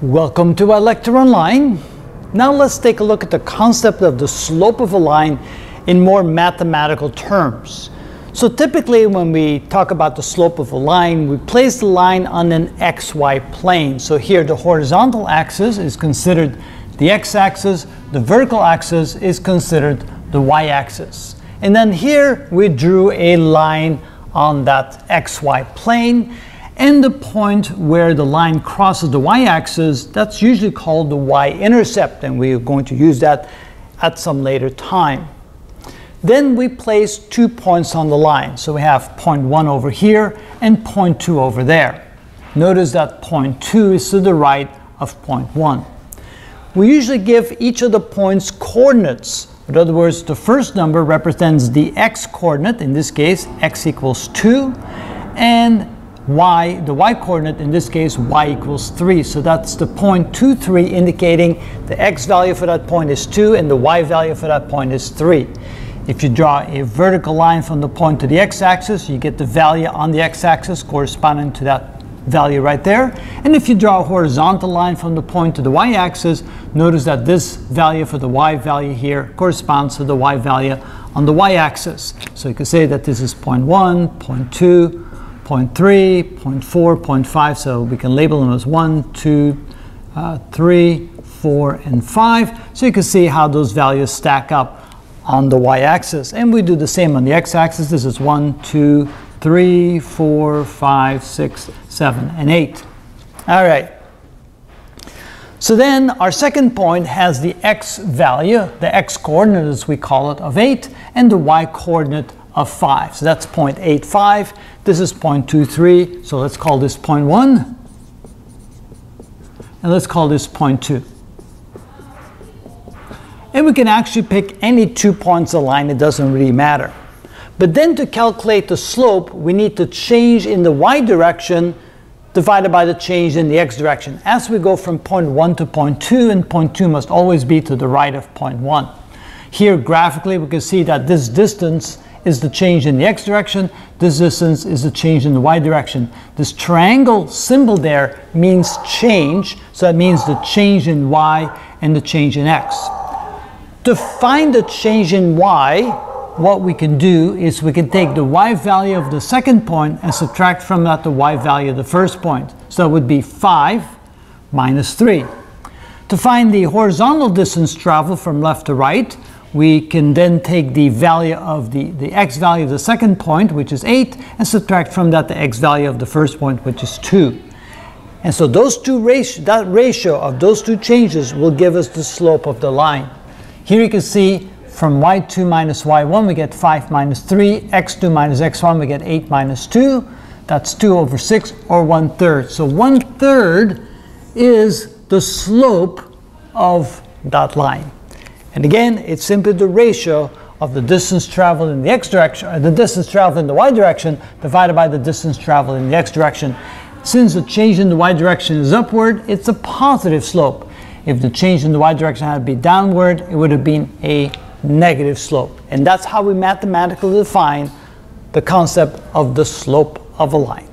Welcome to iLecture Online. Now let's take a look at the concept of the slope of a line in more mathematical terms. So typically when we talk about the slope of a line, we place the line on an xy plane. So here the horizontal axis is considered the x-axis, the vertical axis is considered the y-axis. And then here we drew a line on that xy plane and the point where the line crosses the y-axis, that's usually called the y-intercept, and we are going to use that at some later time. Then we place two points on the line. So we have point 1 over here and point 2 over there. Notice that point 2 is to the right of point 1. We usually give each of the points coordinates. In other words, the first number represents the x coordinate, in this case x equals 2, and y, the y coordinate, in this case, y equals 3. So that's the point 2, 3, indicating the x value for that point is 2 and the y value for that point is 3. If you draw a vertical line from the point to the x-axis, you get the value on the x-axis corresponding to that value right there. And if you draw a horizontal line from the point to the y-axis, notice that this value for the y value here corresponds to the y value on the y-axis. So you can say that this is point 1, point 2, 0.3, 0.4, 0.5, so we can label them as 1, 2, uh, 3, 4, and 5. So you can see how those values stack up on the y-axis. And we do the same on the x-axis. This is 1, 2, 3, 4, 5, 6, 7, and 8. All right. So then our second point has the x value, the x coordinate as we call it, of 8, and the y coordinate of 5. So that's 0.85. This is 0.23. So let's call this 0.1. And let's call this 0.2. And we can actually pick any two points line. It doesn't really matter. But then to calculate the slope, we need to change in the y direction divided by the change in the x direction. As we go from point 1 to point 2, and point 2 must always be to the right of point 1. Here graphically we can see that this distance is the change in the x direction. This distance is the change in the y direction. This triangle symbol there means change. So that means the change in y and the change in x. To find the change in y, what we can do is we can take the y value of the second point and subtract from that the y value of the first point. So it would be 5 minus 3. To find the horizontal distance traveled from left to right, we can then take the value of the, the x value of the second point, which is 8, and subtract from that the x value of the first point, which is 2. And so those two ratio, that ratio of those two changes will give us the slope of the line. Here you can see from y2 minus y1 we get 5 minus 3, x2 minus x1 we get 8 minus 2. That's 2 over 6 or 1 third. So 1 third is the slope of that line. And again, it's simply the ratio of the distance traveled in the x direction, uh, the distance traveled in the y direction, divided by the distance traveled in the x direction. Since the change in the y direction is upward, it's a positive slope. If the change in the y direction had to be downward, it would have been a negative slope. And that's how we mathematically define the concept of the slope of a line.